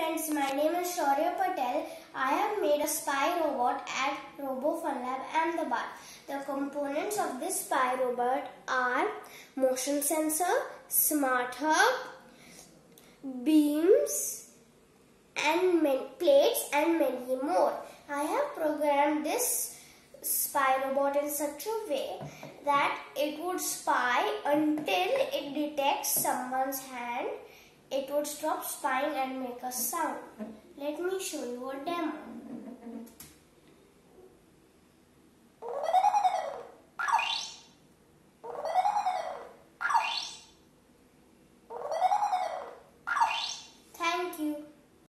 friends, my name is Shaurya Patel. I have made a spy robot at RoboFunLab Ahmedabad. The components of this spy robot are motion sensor, smart hub, beams and plates and many more. I have programmed this spy robot in such a way that it would spy until it detects someone's hand it would stop spying and make a sound. Let me show you a demo.